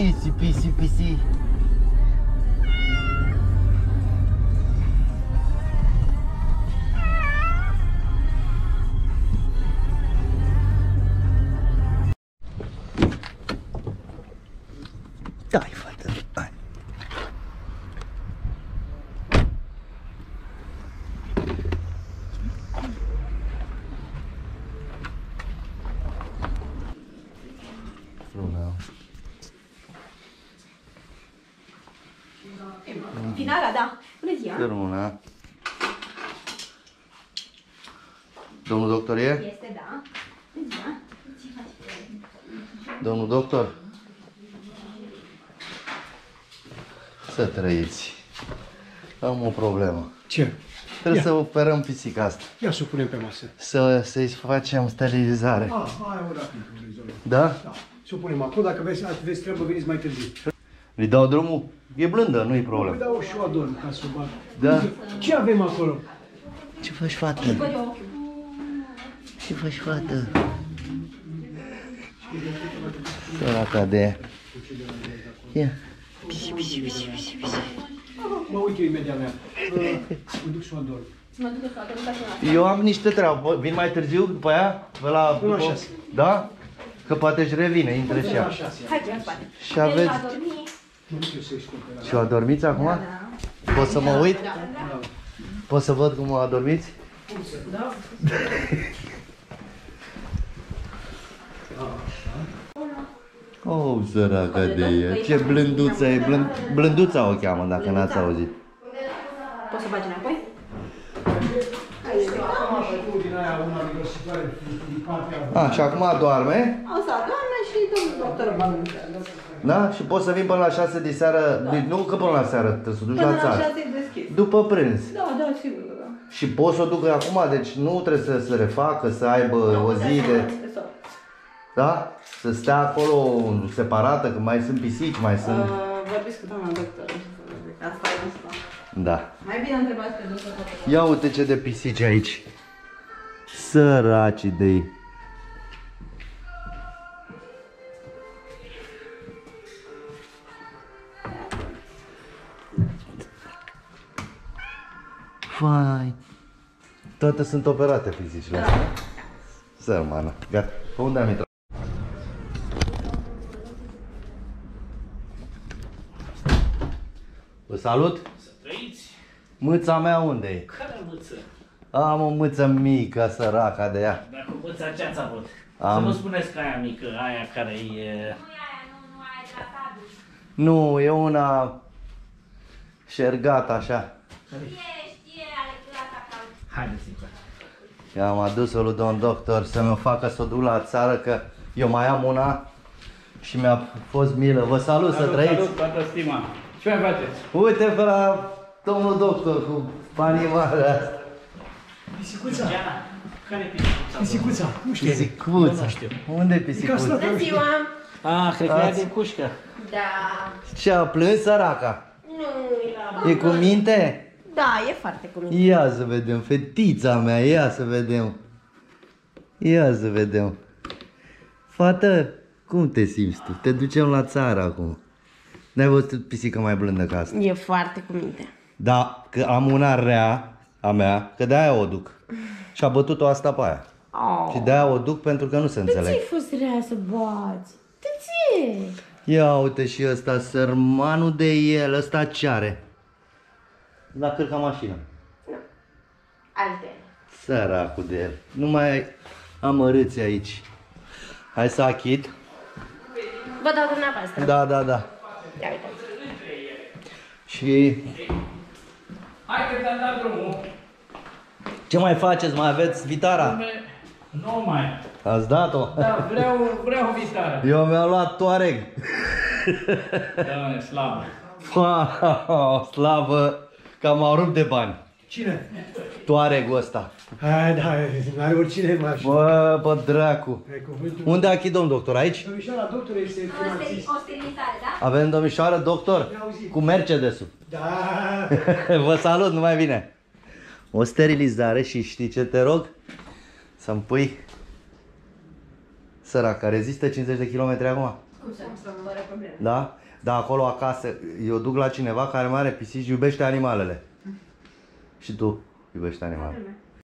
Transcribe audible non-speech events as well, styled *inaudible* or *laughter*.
Pisi, pisi, pisi. Dai, fată, hai. Lumea. Finala, da. Bună ziua. Cărmuna. Domnul doctor e? Este, da. Bună ziua. Domnul doctor? Să trăiți. Am o problemă. Ce? Trebuie Ia. să operăm pisica asta. Ia să o punem pe masă. Să, să-i facem sterilizare. Ah, hai o rapid, rezolvăm. Da? Da. Să o punem acum, dacă vezi, vezi treabă, veniți mai târziu. Îi dau drumul? E blândă, nu-i Îi problemă. dau și o adorm ca să o bag. Da? Ce avem acolo? Ce faci, fată? Ce faci, fată? Săraca de ea. Ia. Pisi, pisi, pisi, pisi, pisi. Mă uit eu imediat la ea. Uh, Mă duc să o adorm. Mă duc să fac, nu Eu am niște treabă. Vin mai târziu după aia? Pe la... Până la după- șase. Da? Că poate își revine, intre și Până la ea. șase. Hai, ce spate. Și aveți... Deci, a dormi. Mă duc eu să-i scot pe la Și o adormiți acum? Pot să mă uit? Pot să văd cum o adormiți? *laughs* Oh, săraca de ea. Ce blânduță e. Blând, blânduța o cheamă, dacă n-ați auzit. Poți să bagi înapoi? din aia una mirositoare din partea A, și acum doarme, O să doamne și domnul doctor mănâncă. da? Și poți să vin până la 6 de seară, nu că până la seară, trebuie să duci Până la la țară. șase e deschis. După prânz. Da, da, sigur că da. Și poți să o duc acum, deci nu trebuie să se refacă, să aibă o zi de... Da? Să stea acolo separată, că mai sunt pisici, mai sunt... Uh, Vorbiți cu doamna doctor. Asta e asta. Da. Mai bine întrebați pe doctor. Ia uite ce de pisici aici. Săraci de ei. Vai. Toate sunt operate pisicile astea. Sărmană. Gata. Pe unde am intrat? Vă salut! Să trăiți? Mâța mea unde e? Care mâță? Am o mâță mică, săraca de ea. Dar cu mâța ce ați avut? Am- Să nu spuneți că aia mică, aia care e... Nu, e una șergată așa. Haideți încoace. I-am adus-o lui domn doctor să-mi o facă să o duc la țară, că eu mai am una și mi-a fost milă. Vă salut, să trăiți! Salut, toată stima. Ce mai faceți? Uite pe la domnul doctor cu animalele astea. Pisicuța. Diana, care e pisicuța? Pisicuța. Nu știu. Pisicuța. Nu știu. Unde e E ca pisicuța? stată, nu știu. Ah, cred că e Ați- din cușcă. Da. Ce a plâns săraca? Nu era. E cu minte? Da, e foarte cu mine. Ia să vedem, fetița mea, ia să vedem. Ia să vedem. Fată, cum te simți tu? Te ducem la țară acum. N-ai văzut pisică mai blândă ca asta? E foarte cu minte. Da, că am una rea a mea, că de-aia o duc. Și a bătut-o asta pe aia. Oh. Și de-aia o duc pentru că nu se De ce ai înțeleg. fost rea să bați? De ce? Ia uite și ăsta, sărmanul de el, ăsta ce are? La cârca mașină. Alte. Săracul de el. Nu mai ai amărâți aici. Hai să achid. Vă dau dumneavoastră. Da, da, da. Ia uitați. Și Hai că te-am dat drumul. ce mai faceți? Mai aveți vitara? Nu mai. Ați dat-o? Da, vreau, vreau vitară. Eu mi-am luat Touareg. Doamne, slavă. Wow, slavă că m-au rupt de bani. Cine? Touaregul ăsta. Hai, da, n-are oricine mai așa. Bă, bă, dracu. Ai cuvântul. Unde achid domn doctor? Aici? Domnișoara doctor este finanțist. O sterilizare, da? Avem domnișoară doctor Ne auzit. cu Mercedesul. Da. *laughs* Vă salut, nu mai vine. O sterilizare și știi ce te rog? Să-mi pui săraca, rezistă 50 de km acum? Cum să nu? Fără probleme. Da? Dar acolo acasă, eu duc la cineva care mai are pisici și iubește animalele. Și tu iubești animalele. Probleme.